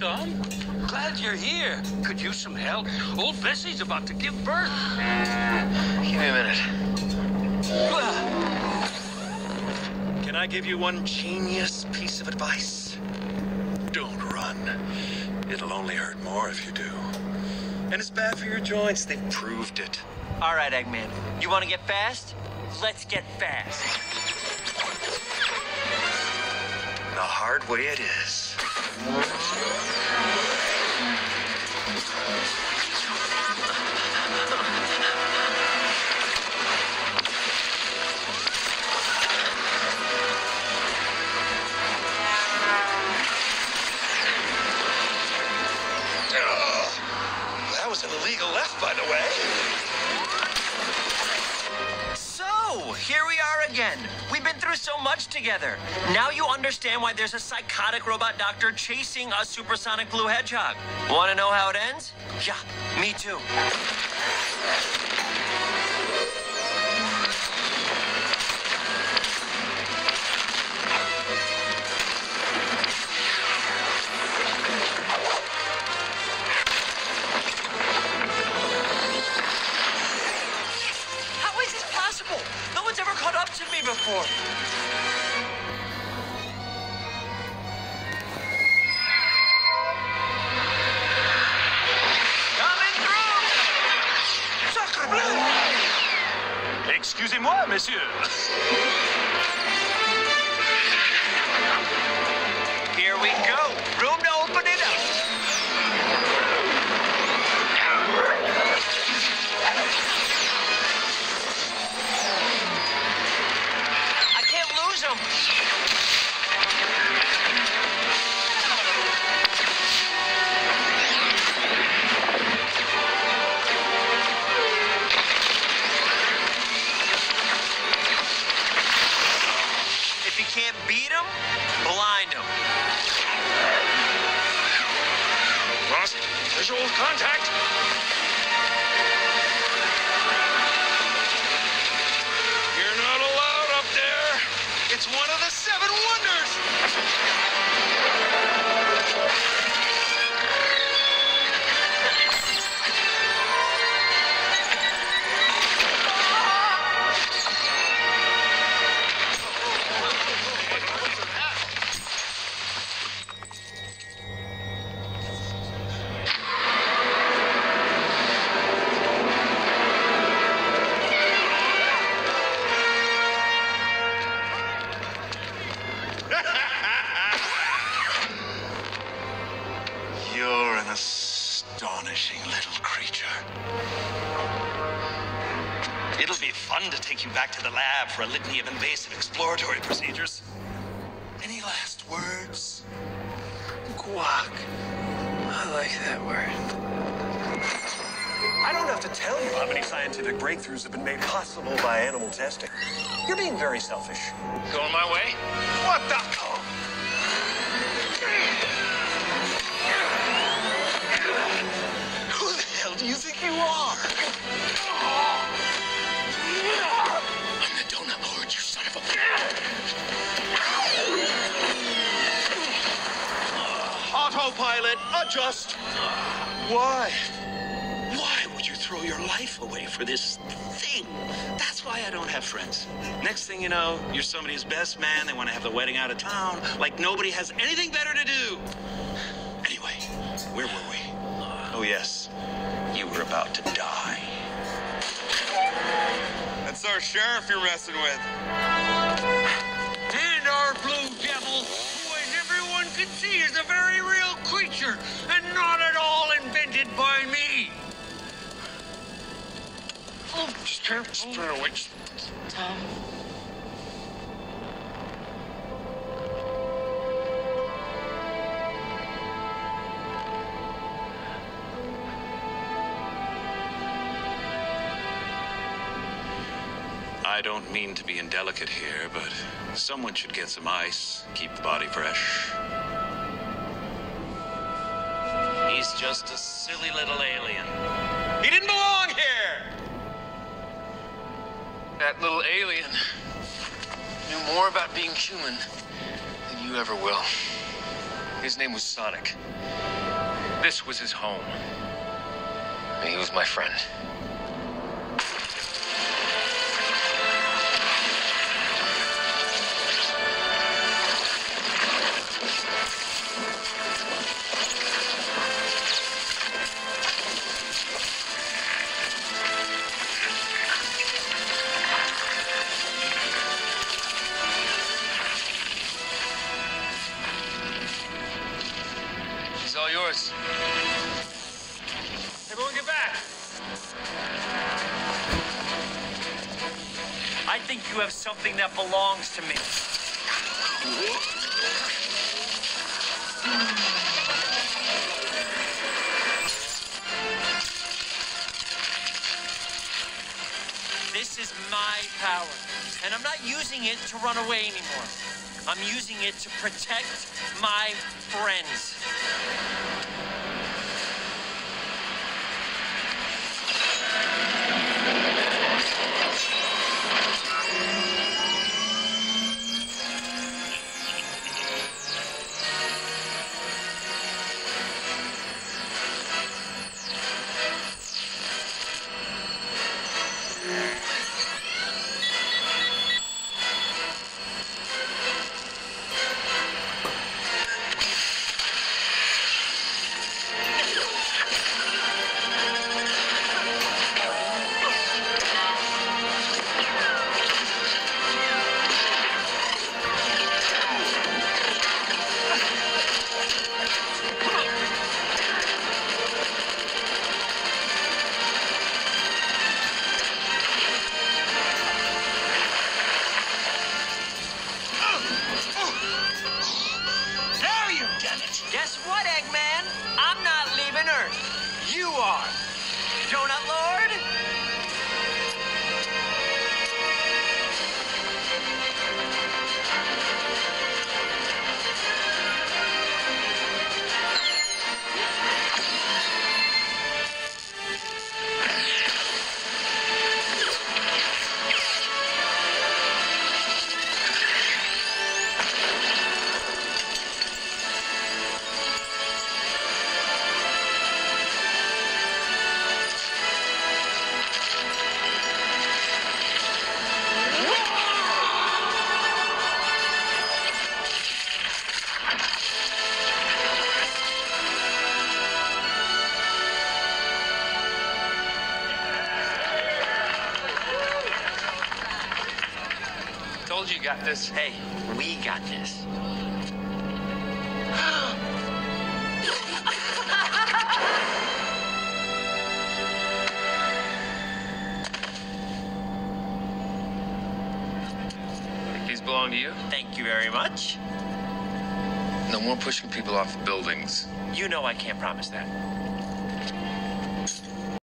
Tom. Glad you're here. Could use some help. Old Bessie's about to give birth. Give me a minute. Can I give you one genius piece of advice? Don't run. It'll only hurt more if you do. And it's bad for your joints. They've proved it. All right, Eggman. You want to get fast? Let's get fast. The hard way it is. Oh, that was an illegal left, by the way. So, here we are again. We've been through so much together. Now you understand why there's a psychotic robot doctor chasing a supersonic blue hedgehog. Want to know how it ends? Yeah, me too. Before. Coming through! Sacre bleu! Excusez-moi, monsieur. Beat him, blind him. Lost visual contact. Astonishing little creature. It'll be fun to take you back to the lab for a litany of invasive exploratory procedures. Any last words? Guac. I like that word. I don't have to tell you how many scientific breakthroughs have been made possible by animal testing. You're being very selfish. going my way? What the? Autopilot, adjust. Why? Why would you throw your life away for this thing? That's why I don't have friends. Next thing you know, you're somebody's best man. They want to have the wedding out of town. Like nobody has anything better to do. Anyway, where were we? Oh, yes. You were about to die. That's our sheriff you're messing with. Real creature and not at all invented by me. Oh, just careful. Tom. I don't mean to be indelicate here, but someone should get some ice, keep the body fresh. He's just a silly little alien. He didn't belong here! That little alien knew more about being human than you ever will. His name was Sonic. This was his home. And he was my friend. Something that belongs to me. This is my power, and I'm not using it to run away anymore. I'm using it to protect my friends. Donut Lord? Told you you got this. Hey, we got this. These belong to you. Thank you very much. No more pushing people off buildings. You know I can't promise that.